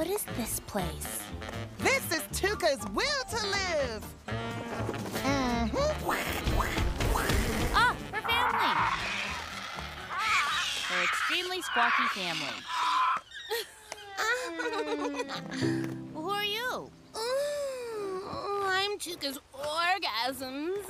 What is this place? This is Tuca's will to live. Mm-hmm. Ah, her family. Her extremely squawky family. who are you? Mm, I'm Tuca's orgasms.